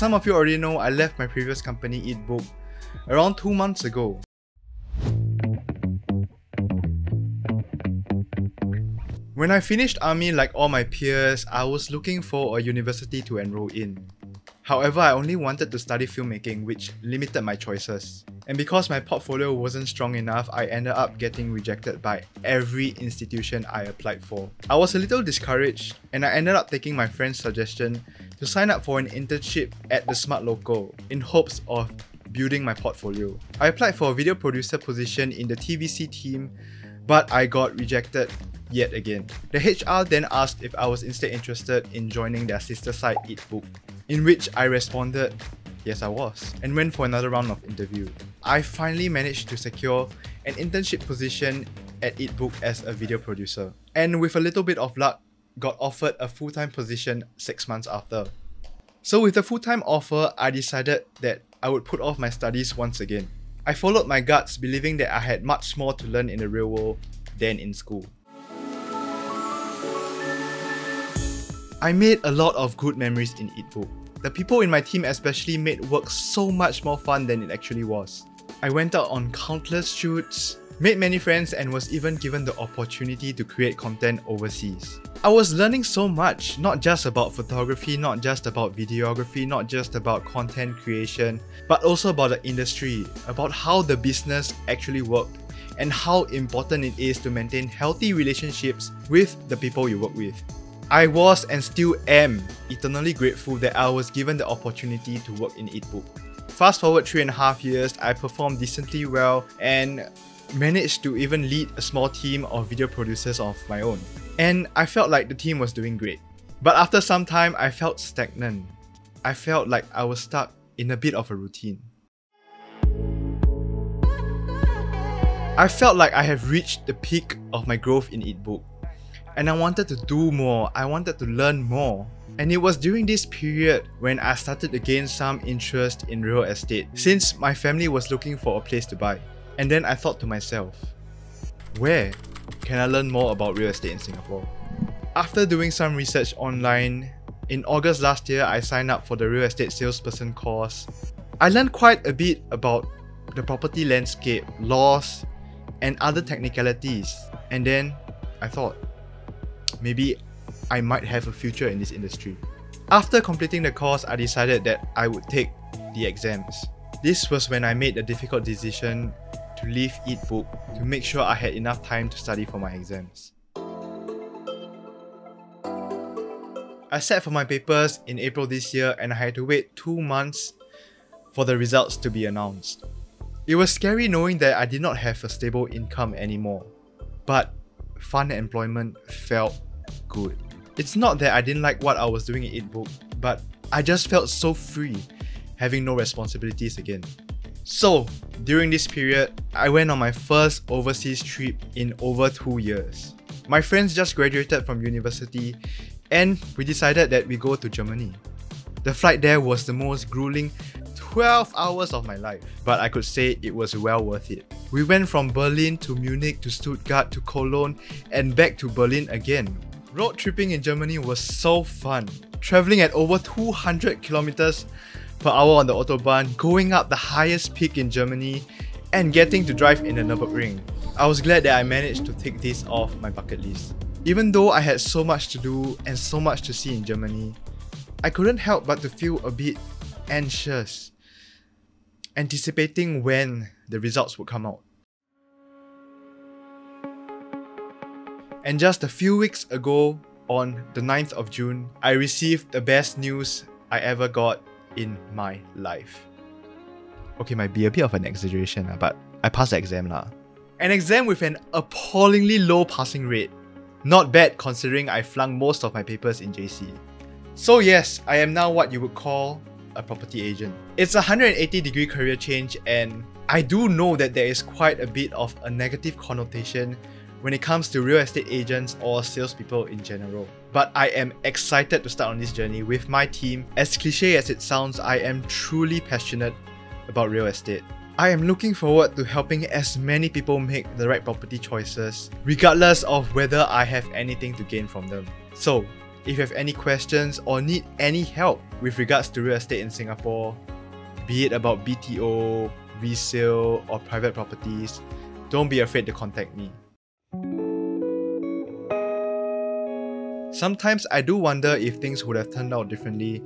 some of you already know, I left my previous company, EatBook, around two months ago. When I finished army like all my peers, I was looking for a university to enroll in. However, I only wanted to study filmmaking, which limited my choices. And because my portfolio wasn't strong enough, I ended up getting rejected by every institution I applied for. I was a little discouraged, and I ended up taking my friend's suggestion to sign up for an internship at the Smart Local in hopes of building my portfolio. I applied for a video producer position in the TVC team, but I got rejected yet again. The HR then asked if I was instead interested in joining their sister site EatBook, in which I responded, yes I was, and went for another round of interview. I finally managed to secure an internship position at EatBook as a video producer, and with a little bit of luck, got offered a full-time position 6 months after. So with the full-time offer, I decided that I would put off my studies once again. I followed my guts believing that I had much more to learn in the real world than in school. I made a lot of good memories in EatBook. The people in my team especially made work so much more fun than it actually was. I went out on countless shoots, made many friends and was even given the opportunity to create content overseas. I was learning so much, not just about photography, not just about videography, not just about content creation, but also about the industry, about how the business actually worked, and how important it is to maintain healthy relationships with the people you work with. I was and still am eternally grateful that I was given the opportunity to work in EatBook. Fast forward three and a half years, I performed decently well and managed to even lead a small team of video producers of my own. And I felt like the team was doing great. But after some time, I felt stagnant. I felt like I was stuck in a bit of a routine. I felt like I have reached the peak of my growth in EatBook and I wanted to do more, I wanted to learn more. And it was during this period when I started to gain some interest in real estate since my family was looking for a place to buy. And then I thought to myself, where can I learn more about real estate in Singapore? After doing some research online, in August last year I signed up for the real estate salesperson course. I learned quite a bit about the property landscape, laws, and other technicalities. And then I thought, maybe I might have a future in this industry. After completing the course, I decided that I would take the exams. This was when I made the difficult decision to leave EatBook to make sure I had enough time to study for my exams. I sat for my papers in April this year and I had to wait two months for the results to be announced. It was scary knowing that I did not have a stable income anymore, but fun employment felt good. It's not that I didn't like what I was doing in EatBook, but I just felt so free, having no responsibilities again. So, during this period, I went on my first overseas trip in over two years. My friends just graduated from university and we decided that we go to Germany. The flight there was the most grueling 12 hours of my life, but I could say it was well worth it. We went from Berlin to Munich to Stuttgart to Cologne and back to Berlin again. Road tripping in Germany was so fun. Traveling at over 200 kilometers per hour on the Autobahn, going up the highest peak in Germany, and getting to drive in the Nürburgring. I was glad that I managed to take this off my bucket list. Even though I had so much to do and so much to see in Germany, I couldn't help but to feel a bit anxious, anticipating when the results would come out. And just a few weeks ago, on the 9th of June, I received the best news I ever got in my life. Okay, might be a bit of an exaggeration, ah, but I passed the exam. Lah. An exam with an appallingly low passing rate. Not bad considering I flung most of my papers in JC. So yes, I am now what you would call a property agent. It's a 180 degree career change and I do know that there is quite a bit of a negative connotation when it comes to real estate agents or salespeople in general. But I am excited to start on this journey with my team. As cliche as it sounds, I am truly passionate about real estate. I am looking forward to helping as many people make the right property choices, regardless of whether I have anything to gain from them. So, If you have any questions or need any help with regards to real estate in Singapore, be it about BTO, resale, or private properties, don't be afraid to contact me. Sometimes I do wonder if things would have turned out differently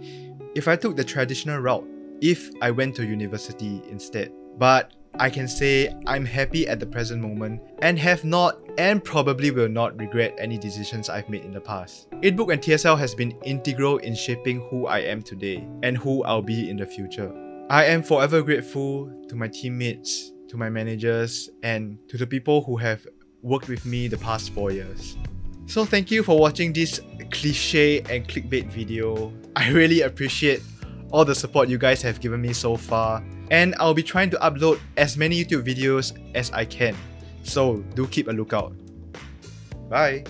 if I took the traditional route, if I went to university instead. But I can say I'm happy at the present moment and have not and probably will not regret any decisions I've made in the past. EatBook and TSL has been integral in shaping who I am today and who I'll be in the future. I am forever grateful to my teammates, to my managers, and to the people who have worked with me the past four years. So thank you for watching this cliche and clickbait video. I really appreciate all the support you guys have given me so far, and I'll be trying to upload as many YouTube videos as I can. So do keep a lookout. Bye!